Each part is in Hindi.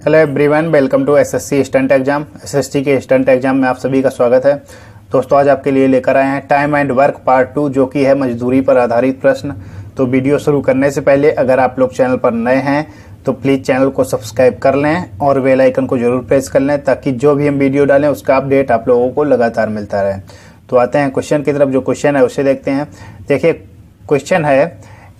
Hello everyone welcome to SSC stunt exam SST के स्टंट एग्ज़ाम में आप सभी का स्वागत है। दोस्तों, आज आपके लिए लेकर आए हैं time and work part two जो कि है मजदूरी पर आधारित प्रश्न। तो वीडियो शुरू करने से पहले अगर आप लोग चैनल पर नए हैं तो प्लीज़ चैनल को सब्सक्राइब कर लें और बेल आइकन को ज़रूर प्रेस कर लें, ताकि जो भी हम वीडियो डालें, उसका अपडेट आप लोगों को लगातार मिलता रहे। तो आते हैं क्वेश्चन की तरफ़। जो क्वेश्चन है, उसे देखते हैं। देखिए क्वेश्चन है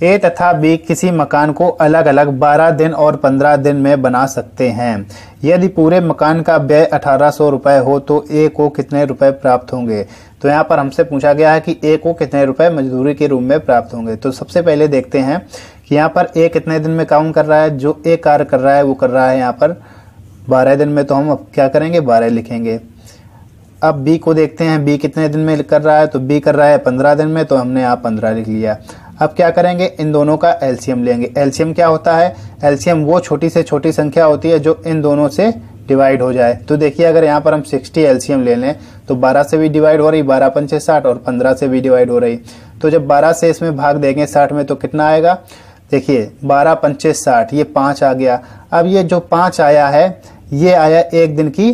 ए तथा बी किसी मकान को अलग अलग 12 दिन और 15 दिन में बना सकते हैं। यदि पूरे मकान का व्यय अठारह सौ हो तो ए को कितने रुपए प्राप्त होंगे? तो यहाँ पर हमसे पूछा गया है कि ए को कितने रुपए मजदूरी के रूप में प्राप्त होंगे। तो सबसे पहले देखते हैं कि यहाँ पर ए कितने दिन में काम कर रहा है। जो ए कार्य कर रहा है, वो कर रहा है यहाँ पर बारह दिन में। तो हम अब क्या करेंगे? बारह लिखेंगे। अब बी को देखते हैं। बी कितने दिन में कर रहा है? तो बी कर रहा है पंद्रह दिन में। तो हमने यहाँ पंद्रह लिख लिया। अब क्या करेंगे? इन दोनों का एलसीएम लेंगे। एलसीएम क्या होता है? एलसीएम वो छोटी से छोटी संख्या होती है जो इन दोनों से डिवाइड हो जाए। तो देखिए, अगर यहाँ पर हम 60 एलसीएम ले लें तो 12 से भी डिवाइड हो रही 12 पंचे साठ और 15 से भी डिवाइड हो रही। तो जब 12 से इसमें भाग देंगे 60 में तो कितना आएगा? देखिए 12 पंचे साठ, ये पाँच आ गया। अब ये जो पाँच आया है, ये आया एक दिन की,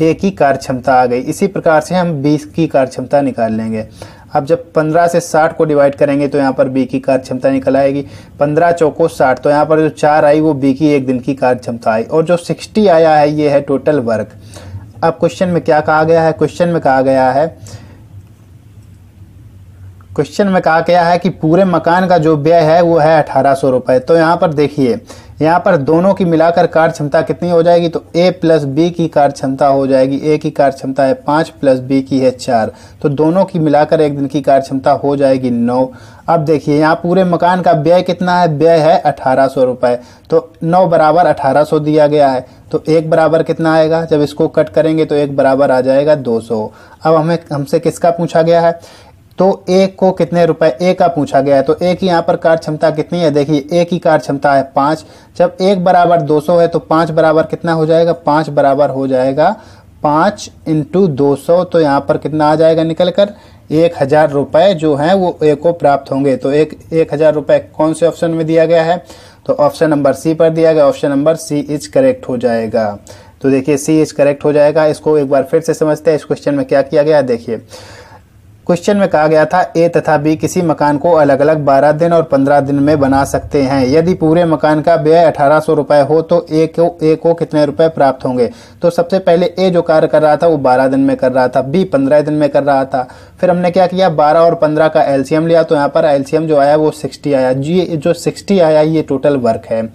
एक ही कार्य क्षमता आ गई। इसी प्रकार से हम 20 की कार्य क्षमता निकाल लेंगे। अब जब 15 से 60 को डिवाइड करेंगे तो यहाँ पर बी की कार्य क्षमता निकल आएगी। 15 चौको 60 तो यहाँ पर जो चार आई वो बी की एक दिन की कार्य क्षमता आई। और जो 60 आया है, ये है टोटल वर्क अब क्वेश्चन में क्या कहा गया है? क्वेश्चन में कहा गया है क्वेश्चन में कहा गया है कि पूरे मकान का जो व्यय है वो है अठारह सौ रुपए। तो यहाँ पर देखिए, यहाँ पर दोनों की मिलाकर कार्य क्षमता कितनी हो जाएगी? तो ए प्लस बी की कार्य क्षमता हो जाएगी। ए की कार्य क्षमता है पाँच प्लस बी की है चार। तो दोनों की मिलाकर एक दिन की कार्य क्षमता हो जाएगी नौ। अब देखिए, यहाँ पूरे मकान का व्यय कितना है? व्यय है अठारह सौ रुपए। तो नौ बराबर अठारह सौ दिया गया है। तो एक बराबर कितना आएगा? जब इसको कट करेंगे तो एक बराबर आ जाएगा दो सौ। अब हमें, हमसे किसका पूछा गया है? तो ए को कितने रुपए ए का पूछा गया है? तो ए की यहाँ पर कार्य क्षमता कितनी है? देखिए ए की कार्य क्षमता है पाँच। जब एक बराबर 200 है तो पाँच बराबर कितना हो जाएगा? पाँच बराबर हो जाएगा पाँच इंटू दो सौ। तो यहाँ पर कितना आ जाएगा निकल कर एक हज़ार रुपए जो है, वो ए को प्राप्त होंगे। तो एक एक हज़ार रुपए कौन से ऑप्शन में दिया गया है? तो ऑप्शन नंबर सी पर दिया गया। Option number C is correct हो जाएगा। तो देखिए, सी इज़ करेक्ट हो जाएगा। इसको एक बार फिर से समझते हैं। इस क्वेश्चन में क्या किया गया देखिए क्वेश्चन में कहा गया था, ए तथा बी किसी मकान को अलग अलग 12 दिन और 15 दिन में बना सकते हैं। यदि पूरे मकान का व्यय अठारह सौ रुपए हो तो ए को ए को कितने रुपए प्राप्त होंगे? तो सबसे पहले ए जो कार्य कर रहा था, वो 12 दिन में कर रहा था, बी 15 दिन में कर रहा था। फिर हमने क्या किया? 12 और 15 का एलसीएम लिया तो यहाँ पर एलसीएम जो आया, वो सिक्सटी आया। जी, जो सिक्सटी आया, ये टोटल वर्क है।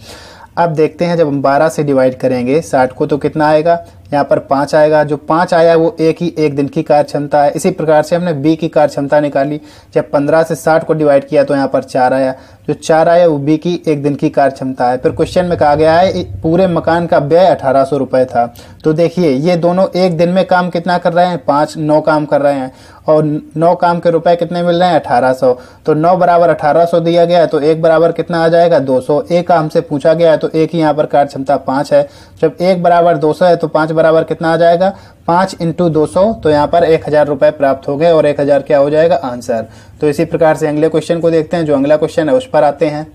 अब देखते हैं जब हम 12 से डिवाइड करेंगे 60 को तो कितना आएगा? यहाँ पर पाँच आएगा। जो पाँच आया वो एक ही एक दिन की कार्य क्षमता है। इसी प्रकार से हमने बी की कार्य क्षमता निकाली। जब पंद्रह से साठ को डिवाइड किया तो यहाँ पर चार आया। जो चार आया, वो बी की एक दिन की कार्य क्षमता है। फिर क्वेश्चन में कहा गया है पूरे मकान का व्यय अठारह सौ रुपए था। तो देखिए, ये दोनों एक दिन में काम कितना कर रहे हैं? पाँच, नौ काम कर रहे हैं। और नौ काम के रुपए कितने मिल रहे हैं? अठारह सौ। तो नौ बराबर अठारह सौ दिया गया है तो एक बराबर कितना आ जाएगा? दो सौ। एक का हमसे पूछा गया है तो एक ही यहाँ पर कार्य क्षमता पाँच है। जब एक बराबर दो सौ है तो पाँच बराबर कितना आ जाएगा? पाँच इंटू दो सौ तो यहाँ पर एक हज़ार रुपए प्राप्त हो गए और एक हज़ार क्या हो जाएगा? आंसर। तो इसी प्रकार से अगले क्वेश्चन को देखते हैं। जो अगला क्वेश्चन है, उस पर आते हैं।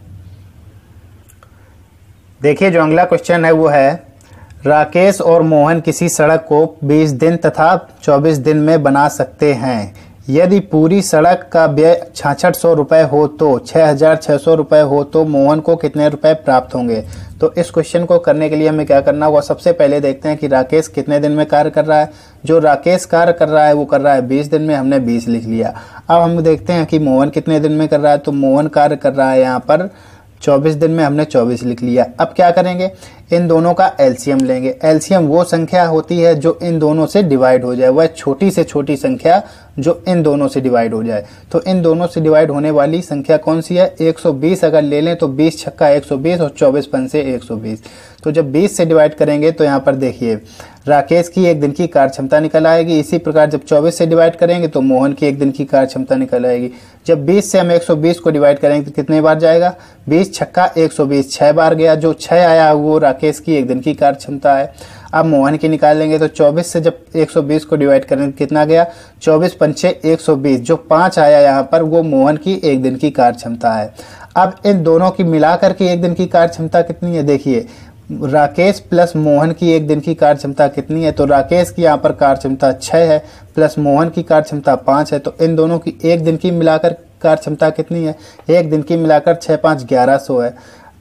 देखिए, जो अगला क्वेश्चन है, वो है, राकेश और मोहन किसी सड़क को 20 दिन तथा 24 दिन में बना सकते हैं। यदि पूरी सड़क का व्यय छाछठ सौ रुपये हो तो छः हज़ार छः सौ रुपये हो तो मोहन को कितने रुपए प्राप्त होंगे? तो इस क्वेश्चन को करने के लिए हमें क्या करना होगा? सबसे पहले देखते हैं कि राकेश कितने दिन में कार्य कर रहा है। जो राकेश कार्य कर रहा है, वो कर रहा है बीस दिन में, हमने बीस लिख लिया। अब हम देखते हैं कि मोहन कितने दिन में कर रहा है। तो मोहन कार्य कर रहा है यहाँ पर 24 दिन में हमने 24 लिख लिया। अब क्या करेंगे? इन दोनों का एलसीएम लेंगे। एलसीएम वो संख्या होती है जो इन दोनों से डिवाइड हो जाए। वह छोटी से छोटी संख्या जो इन दोनों से डिवाइड हो जाए। तो इन दोनों से डिवाइड होने वाली संख्या कौन सी है? 120 अगर ले लें तो 20 छक्का 120 और 24 पन से 120 तो जब 20 से डिवाइड करेंगे तो यहाँ पर देखिए राकेश की एक दिन की कार्य क्षमता निकल आएगी। इसी प्रकार जब 24 से डिवाइड करेंगे तो मोहन की एक दिन की कार्य क्षमता निकल आएगी। जब 20 से हम 120 को डिवाइड करेंगे तो कितने बार जाएगा? 20 छक्का 120 छह बार गया। जो छह आया, वो राकेश की एक दिन की कार्य क्षमता है। अब मोहन की निकाल लेंगे तो 24 से जब 120 को डिवाइड करेंगे कितना गया? 24 पंचे 120 जो पाँच आया यहाँ पर, वो मोहन की एक दिन की कार्य क्षमता है। अब इन दोनों की मिलाकर के एक दिन की कार्य क्षमता कितनी है? देखिए राकेश प्लस मोहन की एक दिन की कार्य क्षमता कितनी है? तो राकेश की यहाँ पर कार्य क्षमता छः है, प्लस मोहन की कार्य क्षमता पाँच है तो इन दोनों की एक दिन की मिलाकर कार्य क्षमता कितनी है? एक दिन की मिलाकर छः पाँच ग्यारह सौ है।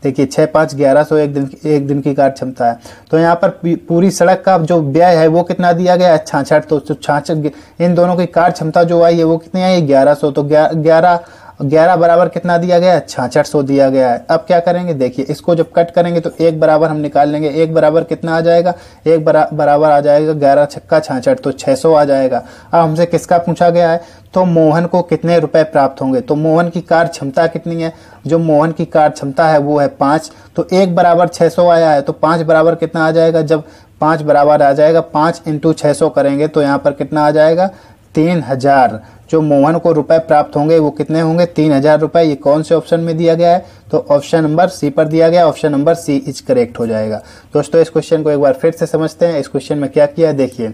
देखिए छः पाँच ग्यारह सौ एक दिन एक दिन की कार्य क्षमता है। तो यहाँ पर पूरी सड़क का जो व्यय है, वो कितना दिया गया है? छाछठ तो छाछठ, इन दोनों की कार्य क्षमता जो आई है, वो कितनी आई? है ग्यारह सौ। तो ग्यारह ग्यारह बराबर कितना दिया गया? है छाछठ सौ दिया गया है। अब क्या करेंगे? देखिए इसको जब कट करेंगे तो एक बराबर हम निकाल लेंगे। एक बराबर कितना आ जाएगा? एक बरा, बराबर आ जाएगा ग्यारह छक्का छाछठ तो छह सौ आ जाएगा। अब हमसे किसका पूछा गया है? तो मोहन को कितने रुपए प्राप्त होंगे? तो मोहन की कार क्षमता कितनी है? जो मोहन की कार क्षमता है वो है पाँच। तो एक बराबर छह सौ आया है तो पाँच बराबर कितना आ जाएगा? जब पाँच बराबर आ जाएगा पाँच इंटू छह सौ करेंगे तो यहाँ पर कितना आ जाएगा? तीन हज़ार। जो मोहन को रुपए प्राप्त होंगे, वो कितने होंगे? तीन हज़ार रुपए। ये कौन से ऑप्शन में दिया गया है? तो ऑप्शन नंबर सी पर दिया गया। Option number C is correct हो जाएगा। दोस्तों, इस क्वेश्चन को एक बार फिर से समझते हैं। इस क्वेश्चन में क्या किया देखिए,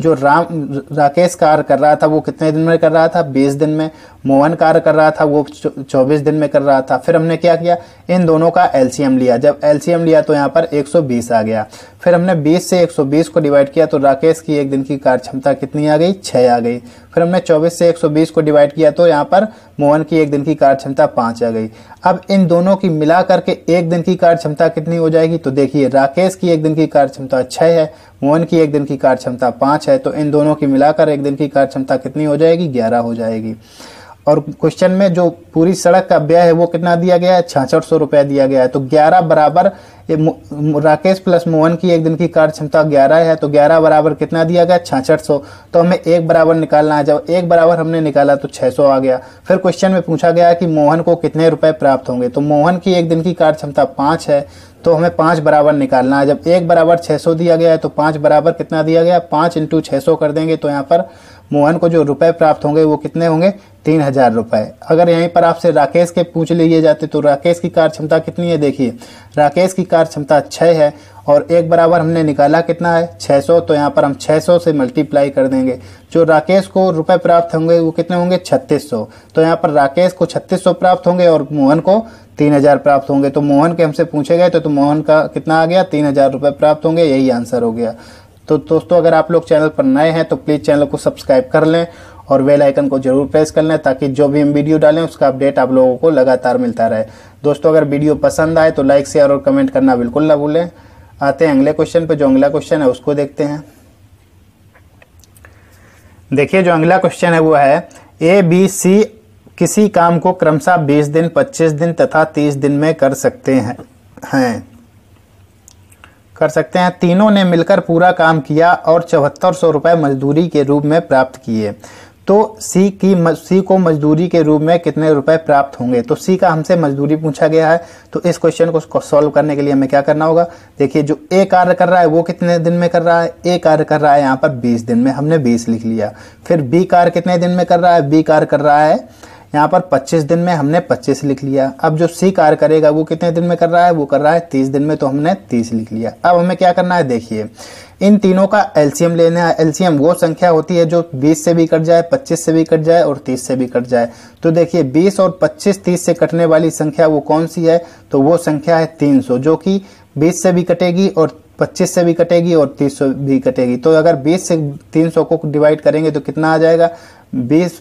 जो राम, राकेश कार्य कर रहा था, वो कितने दिन में कर रहा था? बीस दिन में। मोहन कार्य कर रहा था, वो चौबीस दिन में कर रहा था। फिर हमने क्या किया? इन दोनों का एलसीएम लिया। जब एलसीएम लिया तो यहाँ पर 120 आ गया। फिर हमने 20 से 120 को डिवाइड किया तो राकेश की एक दिन की कार्य क्षमता कितनी आ गई? छह आ गई। फिर हमने 24 से 120 को डिवाइड किया तो यहाँ पर मोहन की एक दिन की कार्य क्षमता पाँच आ गई। अब इन दोनों की मिला करके एक दिन की कार्य क्षमता कितनी हो जाएगी? तो देखिए, राकेश की एक दिन की कार्य क्षमता छह है, मोहन की एक दिन की कार्य क्षमता पाँच है तो इन दोनों की मिलाकर एक दिन की कार्य क्षमता कितनी हो जाएगी? ग्यारह हो जाएगी। और क्वेश्चन में जो पूरी सड़क का व्यय है वो कितना दिया गया है? छाछठ सौ रुपया दिया गया है। तो ग्यारह बराबर राकेश प्लस मोहन की एक दिन की कार्य क्षमता ग्यारह है तो ग्यारह बराबर कितना दिया गया? छाछठ सौ। तो हमें एक बराबर निकालना है। जब एक बराबर हमने निकाला तो छह सौ आ गया। फिर क्वेश्चन में पूछा गया कि मोहन को कितने रुपए प्राप्त होंगे? तो मोहन की एक दिन की कार्य क्षमता पाँच है तो हमें पाँच बराबर निकालना है। जब एक बराबर छह सौ दिया गया है तो पाँच बराबर कितना दिया गया? पाँच इंटू सौ कर देंगे। तो यहाँ पर मोहन को जो रुपए प्राप्त होंगे वो कितने होंगे? तीन हज़ार रुपए। अगर यहीं पर आपसे राकेश के पूछ लिए जाते तो राकेश की कार क्षमता कितनी है? देखिए राकेश की कार क्षमता छह है और एक बराबर हमने निकाला कितना है? 600 तो यहाँ पर हम 600 से मल्टीप्लाई कर देंगे। जो राकेश को रुपए प्राप्त होंगे वो कितने होंगे? 3600 तो यहाँ पर राकेश को 3600 प्राप्त होंगे और मोहन को 3000 प्राप्त होंगे। तो मोहन के हमसे पूछे गए तो, तो मोहन का कितना आ गया? तीन हज़ार रुपए प्राप्त होंगे। यही आंसर हो गया। तो दोस्तों, अगर आप लोग चैनल पर नए हैं तो प्लीज़ चैनल को सब्सक्राइब कर लें और बेल आइकन को ज़रूर प्रेस कर लें ताकि जो भी हम वीडियो डालें, उसका अपडेट आप लोगों को लगातार मिलता रहे। दोस्तों, अगर वीडियो पसंद आए तो लाइक, शेयर और कमेंट करना बिल्कुल ना भूलें। आते हैं अगले क्वेश्चन पर जो अगला क्वेश्चन है, उसको देखते हैं। देखिए, जो अगला क्वेश्चन है, वो है ए बी सी किसी काम को क्रमशः 20 दिन 25 दिन तथा 30 दिन में कर सकते हैं। हैं। कर सकते हैं। तीनों ने मिलकर पूरा काम किया और चौहत्तर सौ रुपए मजदूरी के रूप में प्राप्त किए। तो सी की सी को मजदूरी के रूप में कितने रुपए प्राप्त होंगे? तो सी का हमसे मजदूरी पूछा गया है। तो इस क्वेश्चन को सॉल्व करने के लिए हमें क्या करना होगा? देखिए, जो ए कार्य कर रहा है, वो कितने दिन में कर रहा है? ए कार्य कर रहा है यहाँ पर 20 दिन में। हमने 20 लिख लिया। फिर बी कार्य कितने दिन में कर रहा है? बी कार्य कर रहा है यहाँ पर 25 दिन में हमने 25 लिख लिया। अब जो सी कार्य करेगा, वो कितने दिन में कर रहा है? वो कर रहा है 30 दिन में तो हमने 30 लिख लिया। अब हमें क्या करना है? देखिए, इन तीनों का एलसीएम लेना है। एलसीएम वो संख्या होती है जो 20 से भी कट जाए 25 से भी कट जाए और 30 से भी कट जाए। तो देखिए 20 और 25 30 से कटने वाली संख्या वो कौन सी है? तो वो संख्या है 300 जो कि 20 से भी कटेगी और 25 से भी कटेगी और 30 से भी कटेगी। तो अगर 20 से 300 को डिवाइड करेंगे तो कितना आ जाएगा? बीस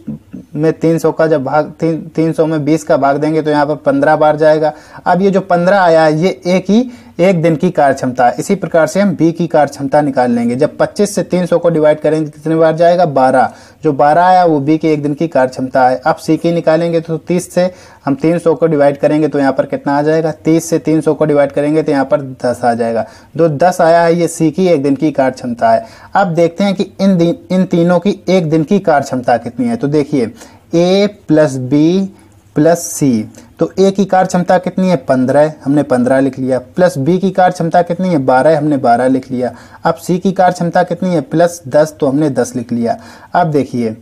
में तीन सौ का जब भाग, तीन तीन सौ में बीस का भाग देंगे तो यहाँ पर पंद्रह बार जाएगा। अब ये जो पंद्रह आया है, ये एक ही एक दिन की कार्य क्षमता। इसी प्रकार से हम बी की कार्य क्षमता निकाल लेंगे। जब 25 से 300 को डिवाइड करेंगे, कितने बार जाएगा? 12 जो 12 आया, वो बी की एक दिन की कार्य क्षमता है। अब सी की निकालेंगे तो 30 से हम 300 को डिवाइड करेंगे तो यहाँ पर कितना आ जाएगा? 30 से 300 को डिवाइड करेंगे तो यहाँ पर 10 आ जाएगा। जो 10 आया है, ये सी की एक दिन की कार्य क्षमता है। अब देखते हैं कि इन इन तीनों की एक दिन की कार्य क्षमता कितनी है। तो देखिए A plus B plus C. तो ए की कार्य क्षमता कितनी है? पंद्रह हमने पंद्रह लिख लिया। प्लस बी की कार्य क्षमता कितनी है? बारह हमने बारह लिख लिया। अब सी की कार्य क्षमता कितनी है? प्लस दस तो हमने दस लिख लिया। अब देखिए,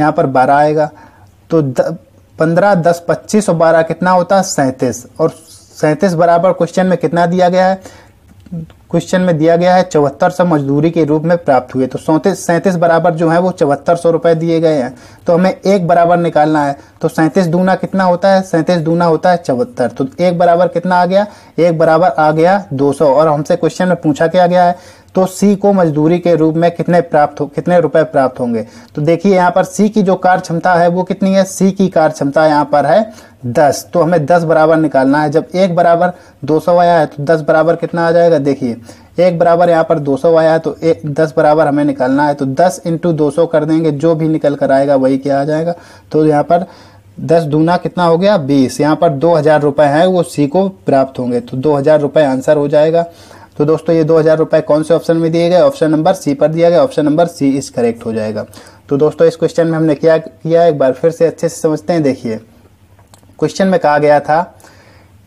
यहाँ पर बारह आएगा। तो पंद्रह, दस, पच्चीस और बारह कितना होता? है सैंतीस। और सैंतीस बराबर क्वेश्चन में कितना दिया गया है? क्वेश्चन में दिया गया है, चौहत्तर सौ मजदूरी के रूप में प्राप्त हुए। तो सौतीस, सैंतीस बराबर जो है वो चौहत्तर सौ रुपए दिए गए हैं। तो हमें एक बराबर निकालना है। तो सैंतीस दूना कितना होता है? सैंतीस दूना होता है चौहत्तर। तो एक बराबर कितना आ गया? एक बराबर आ गया दो सौ। और हमसे क्वेश्चन में पूछा क्या गया है? तो सी को मजदूरी के रूप में कितने प्राप्त हो कितने रुपए प्राप्त होंगे? तो देखिए यहाँ पर सी की जो कार्य क्षमता है, वो कितनी है? सी की कार्य क्षमता यहाँ पर है दस। तो हमें दस बराबर निकालना है। जब एक बराबर दो सौ आया है तो दस बराबर कितना आ जाएगा? देखिए, एक बराबर यहाँ पर दो सौ आया है तो एक दस बराबर हमें निकालना है। तो दस इंटू दो सौ कर देंगे। जो भी निकल कर आएगा, वही क्या आ जाएगा? तो यहाँ पर दस दूना कितना हो गया? बीस। यहाँ पर दो हज़ार रुपए है, वो सी को प्राप्त होंगे। तो दो हज़ार रुपए आंसर हो जाएगा। तो दोस्तों, ये दो हज़ार रुपए कौन से ऑप्शन में दिए गए? ऑप्शन नंबर सी पर दिया गया ऑप्शन नंबर सी इस करेक्ट हो जाएगा। तो दोस्तों, इस क्वेश्चन में हमने क्या किया? एक बार फिर से अच्छे से समझते हैं, देखिए। क्वेश्चन में कहा गया था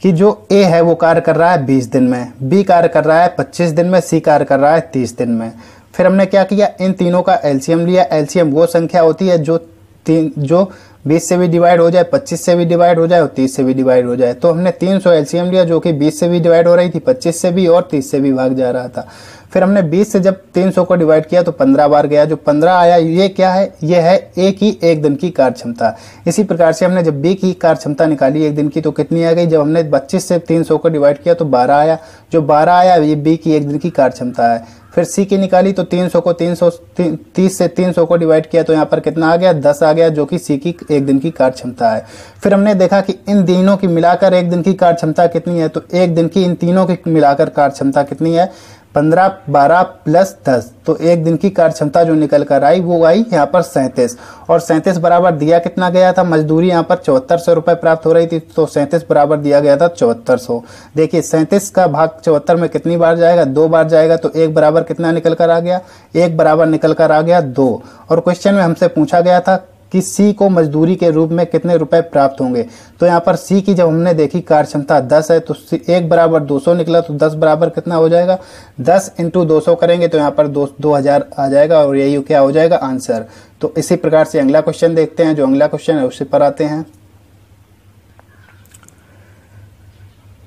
कि जो ए है, वो कार्य कर रहा है बीस दिन में। बी कार्य कर रहा है पच्चीस दिन में सी कार्य कर रहा है तीस दिन में। फिर हमने क्या किया? इन तीनों का एलसीएम लिया। एलसीएम वो संख्या होती है जो तीन, जो 20 से भी डिवाइड हो जाए 25 से भी डिवाइड हो जाए और 30 से भी डिवाइड हो जाए। तो हमने 300 एलसीएम लिया जो कि 20 से भी डिवाइड हो रही थी 25 से भी और 30 से भी भाग जा रहा था। फिर हमने 20 से जब 300 को डिवाइड किया तो 15 बार गया। जो 15 आया, ये क्या है? ये है ए की एक दिन की कार्य क्षमता। इसी प्रकार से हमने जब बी की कार्य क्षमता निकाली एक दिन की तो कितनी आ गई? जब हमने 25 से 300 को डिवाइड किया तो 12 आया। जो 12 आया, ये बी की एक दिन की कार्य क्षमता है। फिर सी की निकाली तो 300 को 300 30 से 300 को डिवाइड किया तो यहाँ पर कितना आ गया? 10 आ गया, जो कि सी की एक दिन की कार्य क्षमता है। फिर हमने देखा कि इन दिनों की मिलाकर एक दिन की कार्य क्षमता कितनी है? तो एक दिन की इन तीनों की मिलाकर कार्य क्षमता कितनी है? पंद्रह, बारह प्लस दस। तो एक दिन की कार्य क्षमता जो निकल कर आई, वो आई यहाँ पर सैंतीस। और सैंतीस बराबर दिया कितना गया था? मजदूरी यहाँ पर चौहत्तर सौ रुपए प्राप्त हो रही थी तो सैंतीस बराबर दिया गया था चौहत्तर सौ। देखिए, सैंतीस का भाग चौहत्तर में कितनी बार जाएगा? दो बार जाएगा तो एक बराबर कितना निकल कर आ गया? एक बराबर निकल कर आ गया दो। और क्वेश्चन में हमसे पूछा गया था कि सी को मजदूरी के रूप में कितने रुपए प्राप्त होंगे? तो यहाँ पर सी की जब हमने देखी कार्य क्षमता दस है तो एक बराबर दो सौ निकला तो दस बराबर कितना हो जाएगा? दस इंटू दो सौ करेंगे तो यहाँ पर दो दो हज़ार आ जाएगा और यही क्या हो जाएगा? आंसर। तो इसी प्रकार से अगला क्वेश्चन देखते हैं, जो अगला क्वेश्चन है, उसी पर आते हैं।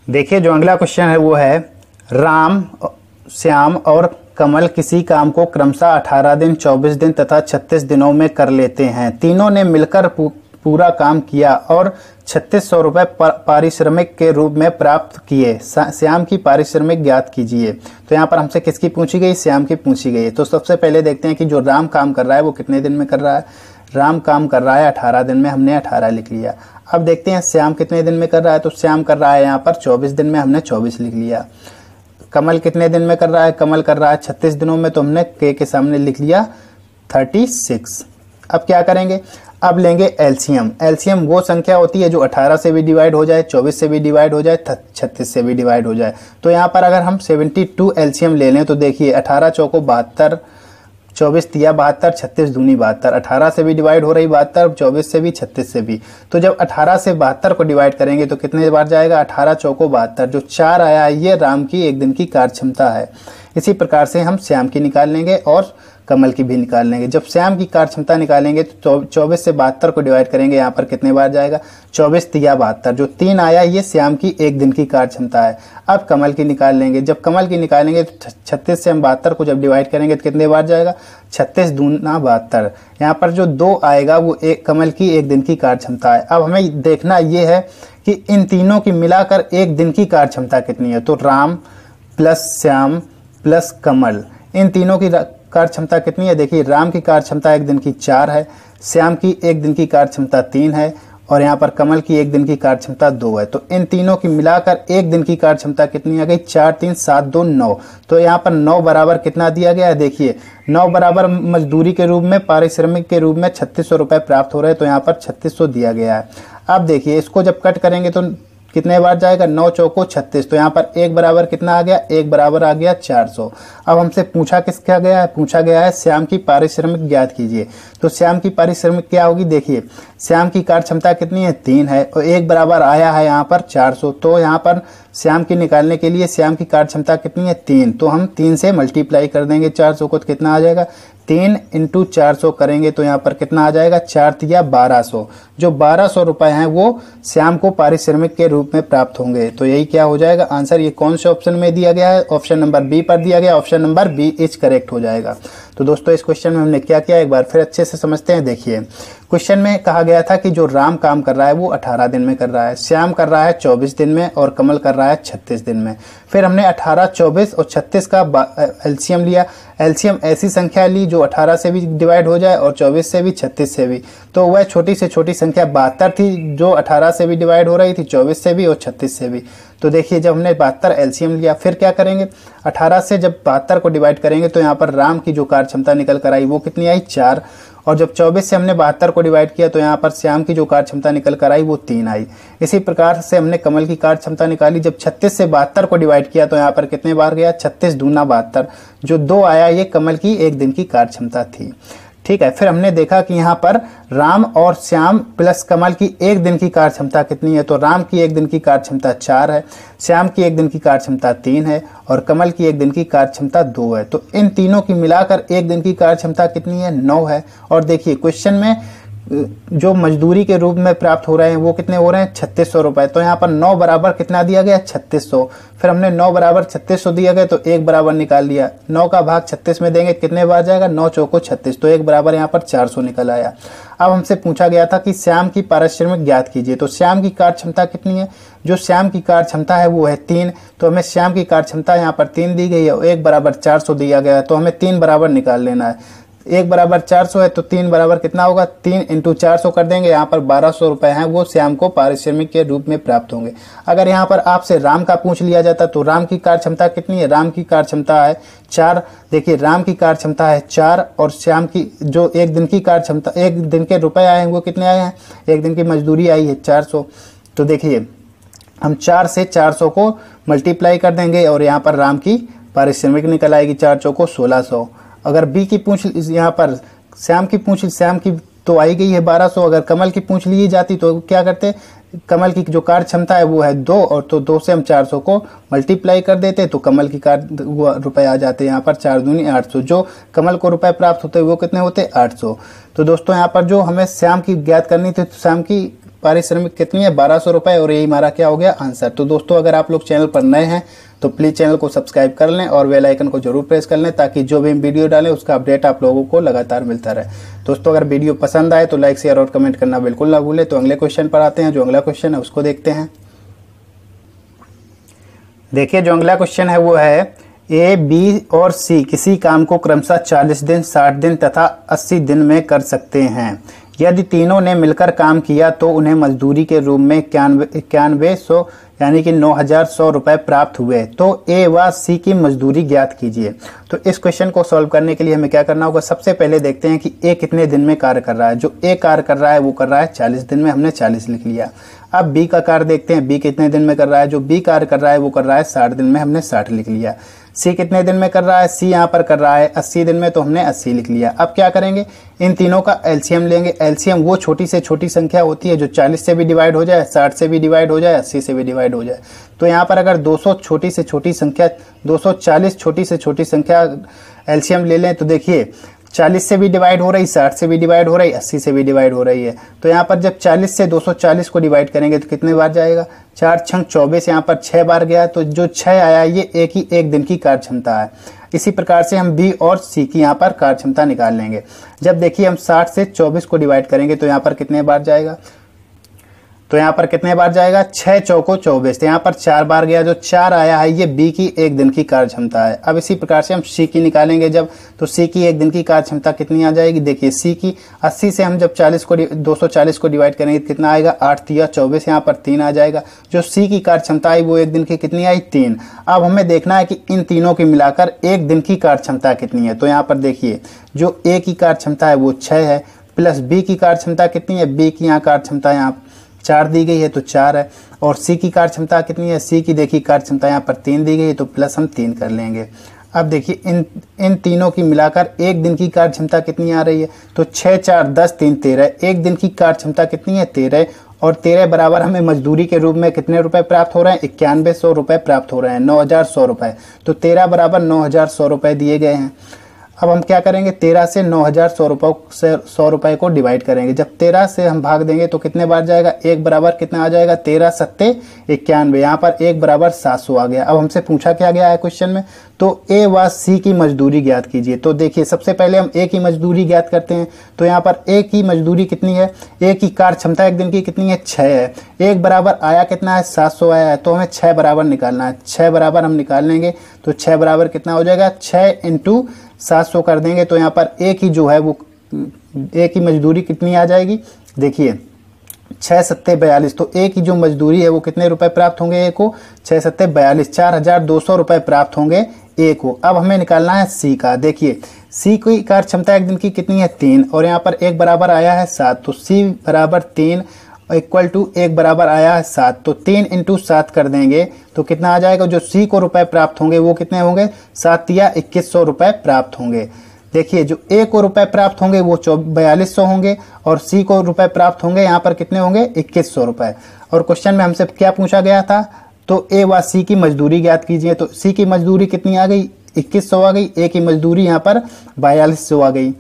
देखिए, जो अगला क्वेश्चन है, वो है राम, श्याम और कमल किसी काम को क्रमशः 18 दिन 24 दिन तथा 36 दिनों में कर लेते हैं। तीनों ने मिलकर पूरा काम किया और छत्तीस सौ रुपए पारिश्रमिक के रूप में प्राप्त किए। श्याम की पारिश्रमिक ज्ञात कीजिए। तो यहाँ पर हमसे किसकी पूछी गई? श्याम की पूछी गई। तो सबसे पहले देखते हैं कि जो राम काम कर रहा है, वो कितने दिन में कर रहा है? राम काम कर रहा है अठारह दिन में, हमने अठारह लिख लिया। अब देखते हैं श्याम कितने दिन में कर रहा है। तो श्याम कर रहा है यहाँ पर, चौबीस दिन में हमने चौबीस लिख लिया। कमल कितने दिन में कर रहा है? कमल कर रहा है छत्तीस दिनों में तो हमने के के सामने लिख लिया थर्टी सिक्स अब क्या करेंगे? अब लेंगे एलसीएम एलसीएम वो संख्या होती है जो 18 से भी डिवाइड हो जाए 24 से भी डिवाइड हो जाए 36 से भी डिवाइड हो जाए। तो यहाँ पर अगर हम 72 एलसीएम ले लें तो देखिए 18 चौको बहत्तर चौबीस तिया बहत्तर, छत्तीस दूनी बहत्तर। अठारह से भी डिवाइड हो रही बहत्तर चौबीस से भी, छत्तीस से भी। तो जब अठारह से बहत्तर को डिवाइड करेंगे तो कितने बार जाएगा? अठारह चौको बहत्तर। जो चार आया, ये राम की एक दिन की कार्य क्षमता है। इसी प्रकार से हम श्याम की निकाल लेंगे और कमल की भी निकाल लेंगे। जब श्याम की कार्य क्षमता निकालेंगे तो चौबीस से बहत्तर को डिवाइड करेंगे, यहाँ पर कितने बार जाएगा? चौबीस तिया बहत्तर। जो तीन आया, ये श्याम की एक दिन की कार्य क्षमता है। अब कमल की निकाल लेंगे। जब कमल की निकालेंगे तो छत्तीस से हम बहत्तर को जब डिवाइड करेंगे तो कितने बार जाएगा? छत्तीस दूना बहत्तर। यहाँ पर जो दो आएगा, वो एक कमल की एक दिन की कार्य क्षमता है। अब हमें देखना ये है कि इन तीनों की मिलाकर एक दिन की कार्य क्षमता कितनी है? तो राम प्लस श्याम प्लस कमल। इन तीनों की कार्य क्षमता कितनी है? देखिए, राम की कार्य क्षमता एक दिन की चार है, श्याम की एक दिन की कार्य क्षमता तीन है, और यहाँ पर कमल की एक दिन की कार्य क्षमता दो है। तो इन तीनों की मिलाकर एक दिन की कार्य क्षमता कितनी आ गई? चार, तीन, सात, दो, नौ। तो यहाँ पर नौ बराबर कितना दिया गया है? देखिए, नौ बराबर मजदूरी के रूप में, पारिश्रमिक के रूप में छत्तीस सौ रुपए प्राप्त हो रहे हैं तो यहाँ पर छत्तीस सौ दिया गया है। अब देखिए, इसको जब कट करेंगे तो कितने बार जाएगा? नौ चौको छत्तीस। तो यहाँ पर एक बराबर कितना आ गया? एक बराबर आ गया चार सौ। अब हमसे पूछा किसका गया है? पूछा गया है श्याम की पारिश्रमिक ज्ञात कीजिए। तो श्याम की पारिश्रमिक क्या होगी? देखिए, श्याम की कार्य क्षमता कितनी है? तीन है। और एक बराबर आया है यहाँ पर चार सौ। तो यहाँ पर श्याम की निकालने के लिए श्याम की कार्य क्षमता कितनी है? तीन। तो हम तीन से मल्टीप्लाई कर देंगे। चार सौ को तो कितना आ जाएगा? तीन इंटू चार सौ करेंगे तो यहाँ पर कितना आ जाएगा? चार तिया बारह सौ। जो बारह सौ रुपए हैं, वो श्याम को पारिश्रमिक के रूप में प्राप्त होंगे। तो यही क्या हो जाएगा? आंसर ये कौन से ऑप्शन में दिया गया है? ऑप्शन नंबर बी पर दिया गया। Option number B is correct हो जाएगा। तो दोस्तों इस क्वेश्चन में हमने क्या किया? एक बार फिर अच्छे से समझते हैं देखिए। क्वेश्चन में कहा गया था कि जो राम काम कर रहा है वो 18 दिन में कर रहा है श्याम कर रहा है 24 दिन में और कमल कर रहा है 36 दिन में। फिर हमने 18, 24 और 36 का एलसीएम लिया। एलसीएम ऐसी संख्या ली जो 18 से भी डिवाइड हो जाए और 24 से भी 36 से भी। तो वह छोटी से छोटी संख्या बहत्तर थी जो 18 से भी डिवाइड हो रही थी 24 से भी और 36 से भी। तो देखिए, जब हमने बहत्तर एलसीएम लिया, फिर क्या करेंगे? 18 से जब बहत्तर को डिवाइड करेंगे तो यहाँ पर राम की जो कार्य क्षमता निकल कर आई, वो कितनी आई? चार। और जब 24 से हमने बहत्तर को डिवाइड किया तो यहाँ पर श्याम की जो कार्य क्षमता निकल कर आई, वो तीन आई। इसी प्रकार से हमने कमल की कार्य क्षमता निकाली। जब 36 से बहत्तर को डिवाइड किया तो यहाँ पर कितने बार गया? 36 दूना बहत्तर। जो दो आया, ये कमल की एक दिन की कार्य क्षमता थी। ठीक है, फिर हमने देखा कि यहाँ पर राम और श्याम प्लस कमल की एक दिन की कार्य क्षमता कितनी है? तो राम की एक दिन की कार्य क्षमता चार है, श्याम की एक दिन की कार्य क्षमता तीन है और कमल की एक दिन की कार्य क्षमता दो है। तो इन तीनों की मिलाकर एक दिन की कार्य क्षमता कितनी है? नौ है। और देखिए क्वेश्चन में जो मजदूरी के रूप में प्राप्त हो रहे हैं, वो कितने हो रहे हैं? छत्तीस सौ रुपए। तो यहाँ पर नौ बराबर कितना दिया गया? छत्तीस सौ। फिर हमने नौ बराबर छत्तीस सौ दिया गया तो एक बराबर निकाल लिया। नौ का भाग छत्तीस में देंगे, कितने बार जाएगा? नौ चौको छत्तीस। तो एक बराबर यहाँ पर चार सौ निकल आया। अब हमसे पूछा गया था कि श्याम की पारिश्रमिक ज्ञात कीजिए। तो श्याम की कार्य क्षमता कितनी है? जो श्याम की कार्य क्षमता है, वो है तीन। तो हमें श्याम की कार्य क्षमता यहाँ पर तीन दी गई है एक बराबर चार सौ दिया गया है। तो हमें तीन बराबर निकाल लेना है। एक बराबर चार सौ है तो तीन बराबर कितना होगा? तीन इंटू चार सौ कर देंगे। यहाँ पर बारह सौ रुपए हैं, वो श्याम को पारिश्रमिक के रूप में प्राप्त होंगे। अगर यहाँ पर आपसे राम का पूछ लिया जाता तो राम की कार्य क्षमता कितनी है? राम की कार्य क्षमता है चार। देखिए, राम की कार्य क्षमता है चार और श्याम की जो एक दिन की कार्य क्षमता, एक दिन के रुपए आए हैं, वो कितने आए हैं? एक दिन की मजदूरी आई है चार सौ। तो देखिए, हम चार से चार सौ को मल्टीप्लाई कर देंगे और यहाँ पर राम की पारिश्रमिक निकल आएगी चार चौको सोलह सौ। अगर बी की पूछ यहाँ पर, श्याम की पूछ, श्याम की तो आई गई है 1200 अगर कमल की पूछ ली जाती तो क्या करते? कमल की जो कार्य क्षमता है वो है दो, और तो दो से हम 400 को मल्टीप्लाई कर देते तो कमल की कार्य रुपए आ जाते यहाँ पर चार दूनी आठ सौ। जो कमल को रुपए प्राप्त होते, वो कितने होते? आठ सौ। तो दोस्तों, यहाँ पर जो हमें श्याम की ज्ञात करनी थी तो श्याम की पारिश्रमिक कितनी है? बारह सौ रुपए और यही हमारा क्या हो गया? आंसर। तो दोस्तों, अगर आप लोग चैनल पर नए हैं तो प्लीज़ चैनल को सब्सक्राइब कर लें और बेल आइकन को ज़रूर प्रेस कर लें ताकि जो भी हम वीडियो डालें, उसका अपडेट आप लोगों को लगातार मिलता रहे। दोस्तों, अगर वीडियो पसंद आए तो लाइक, शेयर और कमेंट करना बिल्कुल ना भूलें। तो अगले क्वेश्चन पर आते हैं। जो अगला क्वेश्चन है, उसको देखते हैं। देखिए, जो अगला क्वेश्चन है, वो है ए, बी और सी किसी काम को क्रमशः 40 दिन 60 दिन तथा 80 दिन में कर सकते हैं। यदि तीनों ने मिलकर काम किया तो उन्हें मजदूरी के रूप में इक्यानवे सौ, यानी कि नौ हज़ार सौ रुपए प्राप्त हुए। तो ए व सी की मजदूरी ज्ञात कीजिए। तो इस क्वेश्चन को सॉल्व करने के लिए हमें क्या करना होगा? सबसे पहले देखते हैं कि ए कितने दिन में कार्य कर रहा है। जो ए कार्य कर रहा है, वो कर रहा है चालीस दिन में। हमने चालीस लिख लिया। अब बी का कार्य देखते हैं। बी कितने दिन में कर रहा है? जो बी कार्य कर रहा है, वो कर रहा है साठ दिन में। हमने साठ लिख लिया। सी कितने दिन में कर रहा है? सी यहाँ पर कर रहा है। अस्सी दिन में तो हमने अस्सी लिख लिया। अब क्या करेंगे? इन तीनों का एलसीएम लेंगे। एलसीएम वो छोटी से छोटी संख्या होती है जो 40 से भी डिवाइड हो जाए 60 से भी डिवाइड हो जाए 80 से भी डिवाइड हो जाए। तो यहाँ पर अगर 200 छोटी से छोटी संख्या 240 छोटी से छोटी संख्या एलसीएम ले लें तो देखिए चालीस से भी डिवाइड हो रही, साठ से भी डिवाइड हो रही, अस्सी से भी डिवाइड हो रही है। तो यहाँ पर जब चालीस से 240 को डिवाइड करेंगे तो कितने बार जाएगा? चार छंग चौबीस यहाँ पर छह बार गया तो जो छह आया, ये एक ही एक दिन की कार्य क्षमता है। इसी प्रकार से हम बी और सी की यहाँ पर कार्य क्षमता निकाल लेंगे। जब देखिए हम साठ से चौबीस को डिवाइड करेंगे तो यहाँ पर कितने बार जाएगा? तो यहाँ पर कितने बार जाएगा? छह चौको चौबीस। तो यहाँ पर चार बार गया, जो चार आया है, ये बी की एक दिन की कार्य क्षमता है। अब इसी प्रकार से हम सी की निकालेंगे जब तो सी की एक दिन की कार्य क्षमता कितनी आ जाएगी? देखिए, सी की 80 से हम जब 40 को 240 को डिवाइड करेंगे तो कितना आएगा? आठ तिया चौबीस। यहाँ पर तीन आ जाएगा। जो सी की कार्य क्षमता आई, वो एक दिन की कितनी आई? तीन। अब हमें देखना है कि इन तीनों की मिलाकर एक दिन की कार्य क्षमता कितनी है। तो यहाँ पर देखिए, जो ए की कार्य क्षमता है, वो छह है, प्लस बी की कार्य क्षमता कितनी है? बी की यहाँ कार्य क्षमता यहाँ चार दी गई है तो चार है। और सी की कार्य क्षमता कितनी है? सी की देखिए कार्य क्षमता यहाँ पर तीन दी गई है तो प्लस हम तीन कर लेंगे। अब देखिए, इन इन तीनों की मिलाकर एक दिन की कार्य क्षमता कितनी आ रही है? तो छः चार, दस, तीन, तेरह। एक दिन की कार्य क्षमता कितनी है? तेरह। और तेरह बराबर हमें मजदूरी के रूप में कितने रुपए प्राप्त हो रहे हैं? इक्यानवे सौ रुपये प्राप्त हो रहे हैं। नौ हज़ार सौ रुपये तो तेरह बराबर नौ हज़ार सौ रुपये दिए गए हैं। अब हम क्या करेंगे? तेरह से नौ हज़ार सौ रुपये से सौ रुपये को डिवाइड करेंगे। जब तेरह से हम भाग देंगे तो कितने बार जाएगा? एक बराबर कितना आ जाएगा? तेरह सत्ते इक्यानवे। यहाँ पर एक बराबर सात सौ आ गया। अब हमसे पूछा क्या गया है क्वेश्चन में? तो ए व सी की मजदूरी ज्ञात कीजिए। तो देखिए, सबसे पहले हम ए की मजदूरी ज्ञात करते हैं। तो यहाँ पर ए की मजदूरी कितनी है? ए की कार क्षमता एक दिन की कितनी है? छः है। एक बराबर आया कितना है? सात सौ आया है। तो हमें छः बराबर निकालना है। छः बराबर हम निकाल लेंगे। तो छः बराबर कितना हो जाएगा? छः इंटू सात सौ कर देंगे तो यहाँ पर एक ही जो है वो ए की मजदूरी कितनी आ जाएगी? देखिए छः सत्ते बयालीस तो ए की जो मजदूरी है वो कितने रुपए प्राप्त होंगे ए को? छः सत्ते बयालीस, चार हज़ार दो सौ रुपए प्राप्त होंगे ए को। अब हमें निकालना है सी का। देखिए सी की कार्य क्षमता एक दिन की कितनी है? तीन। और यहाँ पर एक बराबर आया है सात तो सी बराबर तीन इक्वल टू एक बराबर आया है सात तो तीन इंटू सात कर देंगे। तो कितना आ जाएगा? जो सी को रुपए प्राप्त होंगे, वो कितने होंगे? सात या इक्कीस सौ रुपए प्राप्त होंगे। देखिए, जो ए को रुपए प्राप्त होंगे, वो चौ बयालीस सौ होंगे, और सी को रुपए प्राप्त होंगे, यहाँ पर कितने होंगे? इक्कीस सौ रुपए। और क्वेश्चन में हमसे क्या पूछा गया था? तो ए व सी की मजदूरी ज्ञात कीजिए। तो सी की मजदूरी कितनी आ गई? इक्कीस सौ आ गई। ए की मजदूरी यहाँ पर बयालीस सौ आ गई।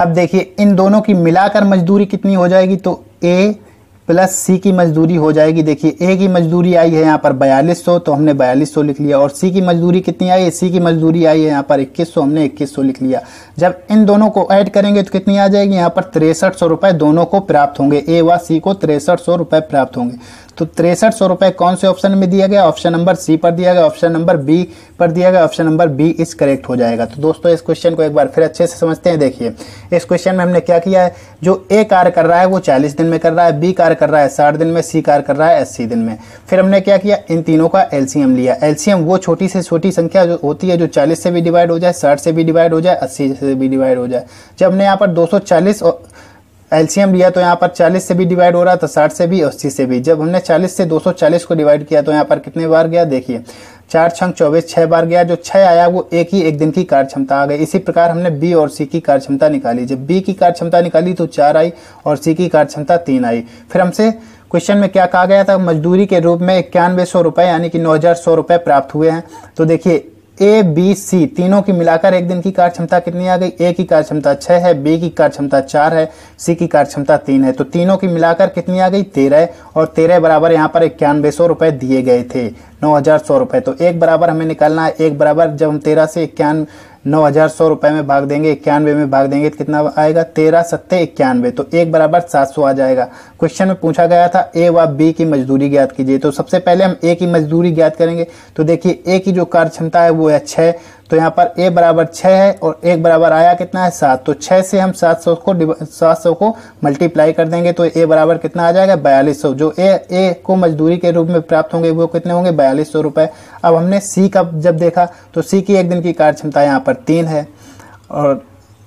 अब देखिए, इन दोनों की मिलाकर मजदूरी कितनी हो जाएगी? तो ए प्लस सी की मजदूरी हो जाएगी। देखिए ए की मजदूरी आई है यहाँ पर बयालीस सौ तो हमने बयालीस सौ लिख लिया। और सी की मजदूरी कितनी आई? है सी की मजदूरी आई है यहाँ पर इक्कीस सौ, हमने इक्कीस सौ लिख लिया। जब इन दोनों को ऐड करेंगे तो कितनी आ जाएगी? यहाँ पर तिरसठ सौ रुपये दोनों को प्राप्त होंगे। ए व सी को तिरसठ सौ रुपये प्राप्त होंगे। तो तिरसठ सौ रुपए कौन से ऑप्शन में दिया गया? ऑप्शन नंबर सी पर दिया गया ऑप्शन नंबर बी पर दिया गया option number B is correct हो जाएगा। तो दोस्तों, इस क्वेश्चन को एक बार फिर अच्छे से समझते हैं, देखिए। इस क्वेश्चन में हमने क्या किया है? जो ए कार्य कर रहा है, वो चालीस दिन में कर रहा है बी कार्य कर रहा है, साठ दिन में सी कार्य कर रहा है, अस्सी दिन में। फिर हमने क्या किया? इन तीनों का एलसीएम लिया। एलसीएम वो छोटी से छोटी संख्या जो होती है, जो चालीस से भी डिवाइड हो जाए, साठ से भी डिवाइड हो जाए, अस्सी से भी डिवाइड हो जाए। जब हमने यहाँ पर दो और एलसीएम लिया तो यहाँ पर 40 से भी डिवाइड हो रहा था 60 से भी 80 से भी। जब हमने 40 से 240 को डिवाइड किया तो यहाँ पर कितने बार गया? देखिए, चार छंग चौबीस, छह बार गया, जो छह आया वो एक ही एक दिन की कार्य क्षमता आ गई। इसी प्रकार हमने बी और सी की कार्य क्षमता निकाली। जब बी की कार्य क्षमता निकाली तो चार आई और सी की कार्य क्षमता तीन आई। फिर हमसे क्वेश्चन में क्या कहा गया था? मजदूरी के रूप में इक्यानवे सौ रुपए, यानी कि नौ हज़ार सौ रुपए प्राप्त हुए हैं। तो देखिए ए बी सी तीनों की मिलाकर एक दिन की कार्य क्षमता कितनी आ गई? ए की कार्य क्षमता छह है बी की कार्य क्षमता चार है सी की कार्य क्षमता तीन है। तो तीनों की मिलाकर कितनी आ गई? तेरह। और तेरह बराबर यहाँ पर इक्यानवे सौ रुपए दिए गए थे, नौ हज़ार सौ रुपए। तो एक बराबर हमें निकालना है, एक बराबर जब हम तेरह से इक्यान नौ हज़ार सौ रुपए में भाग देंगे, इक्यानवे में भाग देंगे तो कितना आएगा? तेरह सत्ते इक्यानवे। तो एक बराबर सात सौ आ जाएगा। क्वेश्चन में पूछा गया था ए व बी की मजदूरी ज्ञात कीजिए। तो सबसे पहले हम ए की मजदूरी ज्ञात करेंगे। तो देखिए ए की जो कार्य क्षमता है, वो है छह। तो यहाँ पर ए बराबर छः है और एक बराबर आया कितना है सात। तो छः से हम सात सौ को सात सौ को मल्टीप्लाई कर देंगे तो ए बराबर कितना आ जाएगा? बयालीस सौ। जो ए ए को मजदूरी के रूप में प्राप्त होंगे, वो कितने होंगे? बयालीस सौ रुपये अब हमने सी का जब देखा तो सी की एक दिन की कार्य क्षमता यहाँ पर तीन है और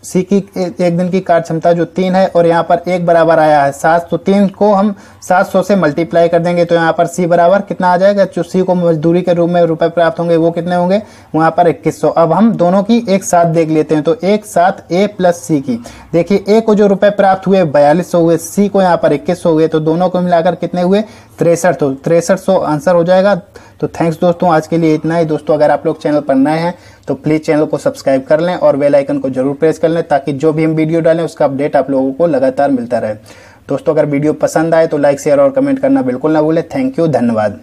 सी की एक दिन की कार्य क्षमता जो तीन है और यहाँ पर एक बराबर आया है सात तो तीन को हम सात सौ से मल्टीप्लाई कर देंगे तो यहाँ पर सी बराबर कितना आ जाएगा? जो सी को मजदूरी के रूप में रुपए प्राप्त होंगे, वो कितने होंगे? वहाँ पर इक्कीस सौ। अब हम दोनों की एक साथ देख लेते हैं तो एक साथ ए प्लस सी की। देखिए ए को जो रुपए प्राप्त हुए, बयालीस सौ हुए सी को यहाँ पर इक्कीस सौ हुए तो दोनों को मिलाकर कितने हुए? तिरसठ। तो तिरसठ सौ आंसर हो जाएगा। तो थैंक्स दोस्तों, आज के लिए इतना ही। दोस्तों, अगर आप लोग चैनल पर नए हैं तो प्लीज़ चैनल को सब्सक्राइब कर लें और बेल आइकन को ज़रूर प्रेस कर लें ताकि जो भी हम वीडियो डालें, उसका अपडेट आप लोगों को लगातार मिलता रहे। दोस्तों, अगर वीडियो पसंद आए तो लाइक शेयर और कमेंट करना बिल्कुल ना भूलें। थैंक यू धन्यवाद।